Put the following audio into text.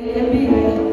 and be. Gloria